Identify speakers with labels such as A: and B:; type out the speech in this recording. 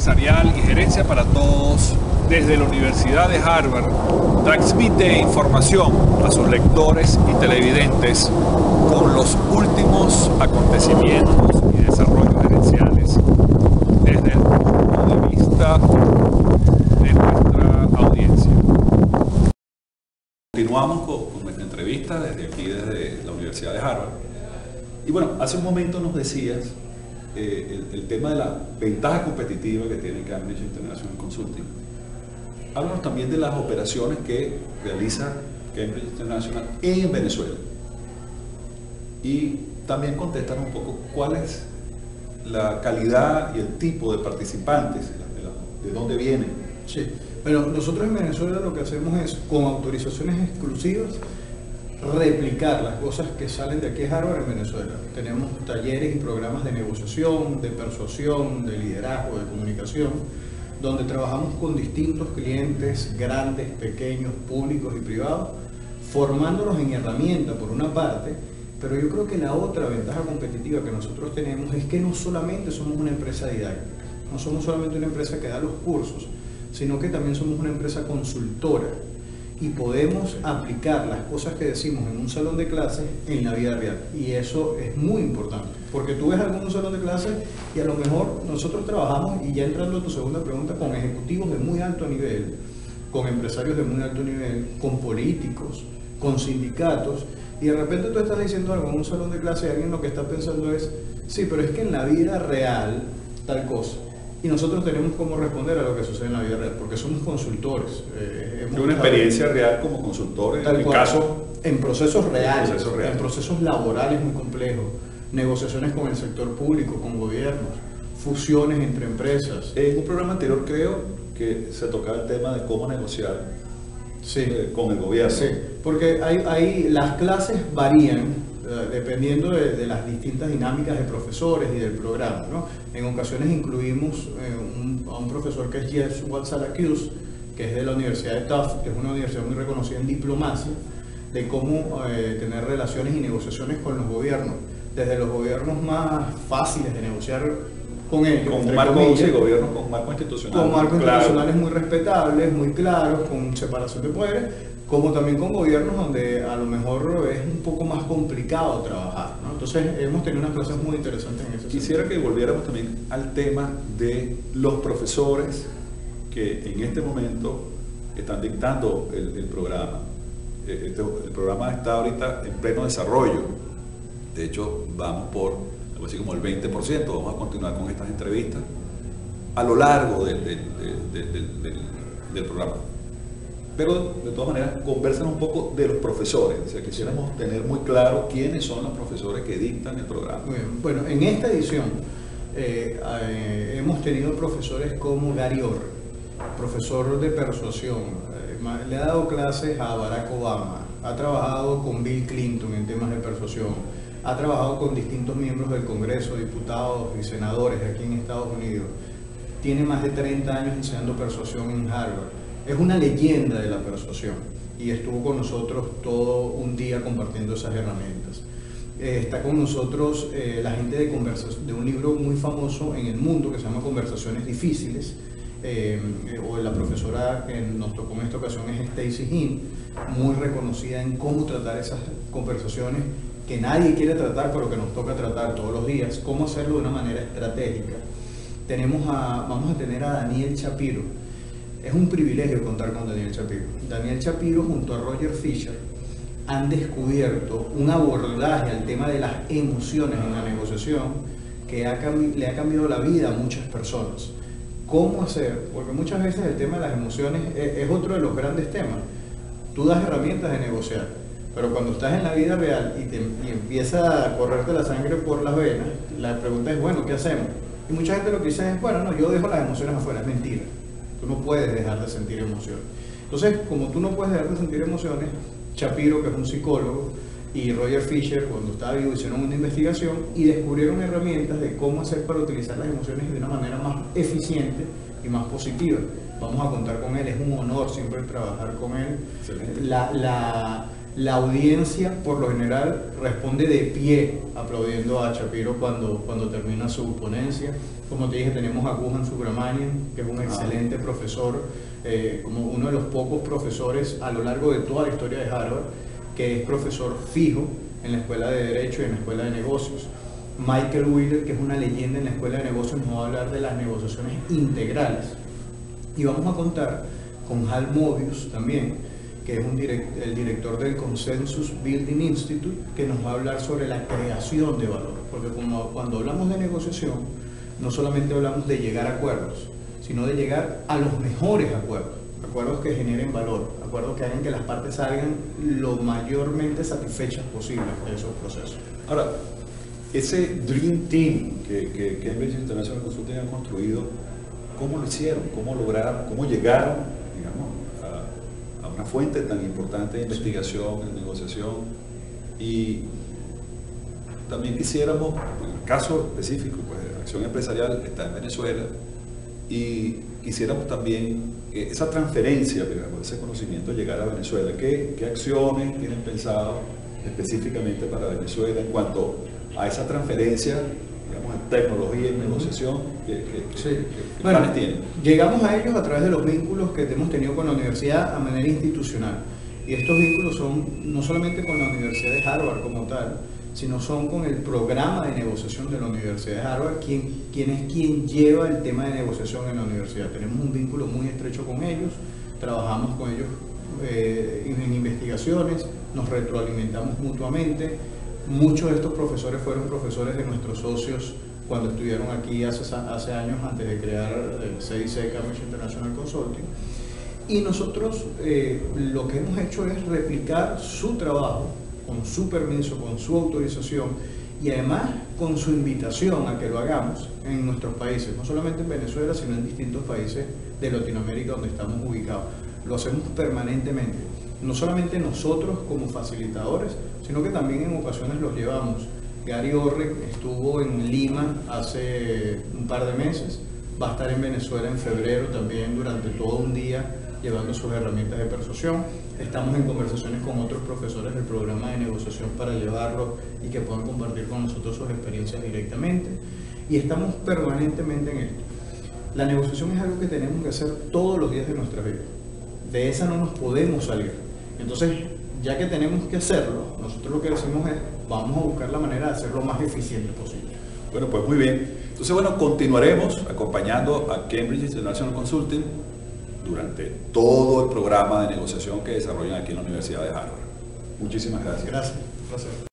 A: empresarial y gerencia para todos desde la Universidad de Harvard transmite información a sus lectores y televidentes con los últimos acontecimientos y desarrollos gerenciales desde el punto de vista de nuestra audiencia. Continuamos con, nuestra entrevista desde aquí, desde la Universidad de Harvard. Y bueno, hace un momento nos decías eh, el, tema de la ventaja competitiva que tiene Cambridge International Consulting. Háblanos también de las operaciones que realiza Cambridge International en Venezuela. Y también contéstanos un poco cuál es la calidad y el tipo de participantes, de, dónde vienen.
B: Sí, pero nosotros en Venezuela lo que hacemos es, con autorizaciones exclusivas, replicar las cosas que salen de aquí a Harvard en Venezuela. Tenemos talleres y programas de negociación, de persuasión, de liderazgo, de comunicación, donde trabajamos con distintos clientes, grandes, pequeños, públicos y privados, formándolos en herramientas por una parte, pero yo creo que la otra ventaja competitiva que nosotros tenemos es que no solamente somos una empresa didáctica, no somos solamente una empresa que da los cursos, sino que también somos una empresa consultora y podemos aplicar las cosas que decimos en un salón de clases en la vida real. Y eso es muy importante, porque tú ves algún salón de clases y a lo mejor nosotros trabajamos, y ya entrando a tu segunda pregunta, con ejecutivos de muy alto nivel, con empresarios de muy alto nivel, con políticos, con sindicatos, y de repente tú estás diciendo algo en un salón de clase y alguien lo que está pensando es, sí, pero es que en la vida real tal cosa y nosotros tenemos cómo responder a lo que sucede en la vida real, porque somos consultores.
A: Eh, una experiencia real como consultores,
B: en caso... En procesos reales, en procesos laborales muy complejos, negociaciones con el sector público, con gobiernos, fusiones entre empresas.
A: En un programa anterior creo que se tocaba el tema de cómo negociar eh, con el gobierno.
B: Sí, porque hay, hay, las clases varían dependiendo de, las distintas dinámicas de profesores y del programa. ¿no? En ocasiones incluimos eh, a un profesor que es Jeff Watzalakius, que es de la Universidad de Tufts, que es una universidad muy reconocida en diplomacia, de cómo eh, tener relaciones y negociaciones con los gobiernos, desde los gobiernos más fáciles de negociar con ellos.
A: Con marcos sí, gobiernos con marcos institucionales.
B: Con marcos institucionales muy respetables, muy claros, con separación de poderes, como también con gobiernos donde a lo mejor es un poco más complicado trabajar. ¿no? Entonces hemos tenido unas clases muy interesantes en ese
A: Quisiera que volviéramos también al tema de los profesores que en este momento están dictando el, programa. Eh, este, el programa está ahorita en pleno desarrollo. De hecho, vamos por así como el 20%. Vamos a continuar con estas entrevistas a lo largo del, del programa pero de todas maneras conversan un poco de los profesores. O sea, quisiéramos tener muy claro quiénes son los profesores que dictan el programa.
B: Bueno, en esta edición eh, eh, hemos tenido profesores como Gary Orr, profesor de persuasión, eh, le ha dado clases a Barack Obama, ha trabajado con Bill Clinton en temas de persuasión, ha trabajado con distintos miembros del Congreso, diputados y senadores aquí en Estados Unidos, tiene más de 30 años enseñando persuasión en Harvard es una leyenda de la persuasión y estuvo con nosotros todo un día compartiendo esas herramientas. Eh, está con nosotros eh, la gente de, de un libro muy famoso en el mundo que se llama Conversaciones Difíciles, eh, o la profesora que nos tocó en esta ocasión es Stacy Hinn, muy reconocida en cómo tratar esas conversaciones que nadie quiere tratar, pero que nos toca tratar todos los días, cómo hacerlo de una manera estratégica. Tenemos a, vamos a tener a Daniel Chapiro, es un privilegio contar con Daniel Chapiro. Daniel Chapiro junto a Roger Fisher han descubierto un abordaje al tema de las emociones en la negociación que le ha cambiado la vida a muchas personas. ¿Cómo hacer? Porque muchas veces el tema de las emociones es, otro de los grandes temas. Tú das herramientas de negociar, pero cuando estás en la vida real y, te, y empieza a correrte la sangre por las venas, la pregunta es, bueno, ¿qué hacemos? Y mucha gente lo que dice es, bueno, no, yo dejo las emociones afuera, es mentira. Tú no puedes dejar de sentir emociones. Entonces, como tú no puedes dejar de sentir emociones, Shapiro, que es un psicólogo, y Roger Fisher, cuando estaba vivo, hicieron una investigación y descubrieron herramientas de cómo hacer para utilizar las emociones de una manera más eficiente y más positiva. Vamos a contar con él, es un honor siempre trabajar con él. La, La audiencia, por lo general, responde de pie aplaudiendo a Shapiro cuando, cuando termina su ponencia. Como te dije, tenemos a Guhan Subramanian, que es un excelente profesor, eh, como uno de los pocos profesores a lo largo de toda la historia de Harvard, que es profesor fijo en la Escuela de Derecho y en la Escuela de Negocios. Michael Wheeler, que es una leyenda en la Escuela de Negocios, nos va a hablar de las negociaciones integrales. Y vamos a contar con Hal Mobius también, que es un el director del Consensus Building Institute, que nos va a hablar sobre la creación de valor. Porque cuando hablamos de negociación, no solamente hablamos de llegar a acuerdos, sino de llegar a los mejores acuerdos, acuerdos que generen valor, acuerdos que hagan que las partes salgan lo mayormente satisfechas posible de esos procesos.
A: Ahora, ese Dream Team que, que Cambridge International Consulting ha construido, ¿cómo lo hicieron? ¿Cómo lograron? ¿Cómo llegaron, una fuente tan importante de investigación, de negociación? Y también quisiéramos, en el caso específico, pues Acción Empresarial está en Venezuela, y quisiéramos también esa transferencia, digamos, ese conocimiento llegara a Venezuela. ¿Qué, ¿Qué acciones tienen pensado específicamente para Venezuela en cuanto a esa transferencia, tecnología y negociación que,
B: que, tienen? Llegamos a ellos a través de los vínculos que hemos tenido con la universidad a manera institucional. Y estos vínculos son no solamente con la Universidad de Harvard como tal, sino son con el programa de negociación de la Universidad de Harvard, quien, quien es quien lleva el tema de negociación en la universidad. Tenemos un vínculo muy estrecho con ellos, trabajamos con ellos eh, en investigaciones, nos retroalimentamos mutuamente. Muchos de estos profesores fueron profesores de nuestros socios cuando estuvieron aquí hace, años antes de crear el CIC Cambridge International Consulting. Y nosotros eh, lo que hemos hecho es replicar su trabajo con su permiso, con su autorización y además con su invitación a que lo hagamos en nuestros países, no solamente en Venezuela, sino en distintos países de Latinoamérica donde estamos ubicados. Lo hacemos permanentemente, no solamente nosotros como facilitadores, sino que también en ocasiones los llevamos. Gary Orre estuvo en Lima hace un par de meses, va a estar en Venezuela en febrero también durante todo un día llevando sus herramientas de persuasión. Estamos en conversaciones con otros profesores del programa de negociación para llevarlo y que puedan compartir con nosotros sus experiencias directamente. Y estamos permanentemente en esto. La negociación es algo que tenemos que hacer todos los días de nuestra vida. De esa no nos podemos salir. Entonces, ya que tenemos que hacerlo, nosotros lo que decimos es, vamos a buscar la manera de hacerlo lo más eficiente posible.
A: Bueno, pues muy bien. Entonces, bueno, continuaremos acompañando a Cambridge International Consulting durante todo el programa de negociación que desarrollan aquí en la Universidad de Harvard. Muchísimas gracias.
B: Gracias.